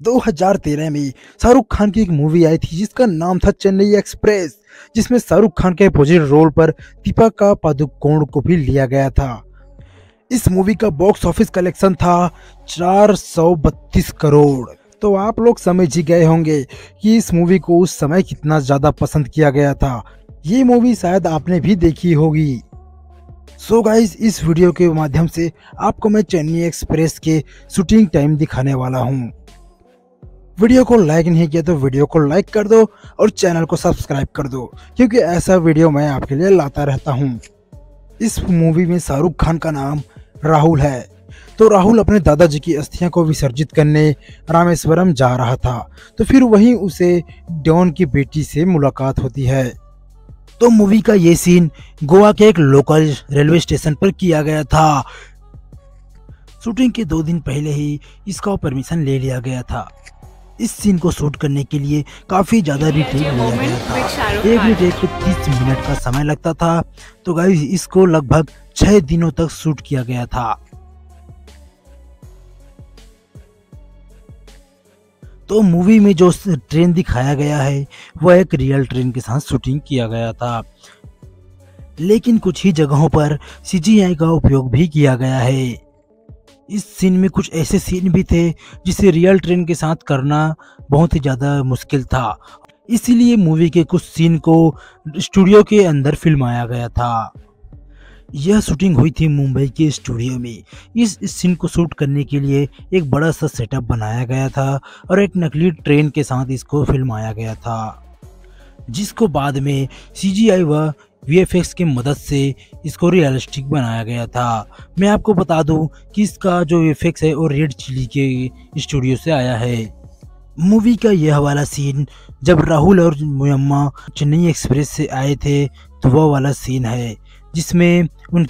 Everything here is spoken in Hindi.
2013 में शाहरुख खान की एक मूवी आई थी, जिसका नाम था चेन्नई एक्सप्रेस, जिसमें शाहरुख खान के अपोजिट रोल पर दीपिका पादुकोण को भी लिया गया था। इस मूवी का बॉक्स ऑफ़िस कलेक्शन था 432 करोड़। तो आप लोग समझ ही गए होंगे कि इस मूवी को उस समय कितना ज़्यादा पसंद किया गया था। ये मूवी शायद आपने भी देखी होगी। सो so गाइज़ इस वीडियो के माध्यम से आपको मैं चेन्नई एक्सप्रेस के शूटिंग टाइम दिखाने वाला हूँ। वीडियो को लाइक नहीं किया तो वीडियो को लाइक कर दो और चैनल को सब्सक्राइब कर दो, क्योंकि ऐसा वीडियो मैं आपके लिए लाता रहता हूँ। इस मूवी में शाहरुख खान का नाम राहुल है। तो राहुल अपने दादाजी की अस्थियाँ को विसर्जित करने रामेश्वरम जा रहा था। तो फिर वहीं उसे डॉन की बेटी से मुलाकात होती है। तो मूवी का ये सीन गोवा के एक लोकल रेलवे स्टेशन पर किया गया था। शूटिंग के दो दिन पहले ही इसका परमिशन ले लिया गया था। इस सीन को शूट करने के लिए काफ़ी ज़्यादा रिटेक लिया गया था। एक रिटेक को तीस मिनट का समय लगता था। तो गाइस इसको लगभग छह दिनों तक शूट किया गया था। तो मूवी में जो ट्रेन दिखाया गया है वह एक रियल ट्रेन के साथ शूटिंग किया गया था। लेकिन कुछ ही जगहों पर सीजीआई का उपयोग भी किया गया है। इस सीन में कुछ ऐसे सीन भी थे, जिसे रियल ट्रेन के साथ करना बहुत ही ज़्यादा मुश्किल था। इसीलिए मूवी के कुछ सीन को स्टूडियो के अंदर फिल्माया गया था। यह शूटिंग हुई थी मुंबई के स्टूडियो में। इस सीन को शूट करने के लिए एक बड़ा सा सेटअप बनाया गया था और एक नकली ट्रेन के साथ इसको फिल्माया गया था, जिसको बाद में सीजीआई व वी की मदद से इसको रियलिस्टिक बनाया गया था। मैं आपको बता दूँ कि इसका जो VFX है वो रेड चिली के स्टूडियो से आया है। मूवी का यह वाला सीन जब राहुल और मुयम्मा चेन्नई एक्सप्रेस से आए थे तो वह वाला सीन है, जिसमें उन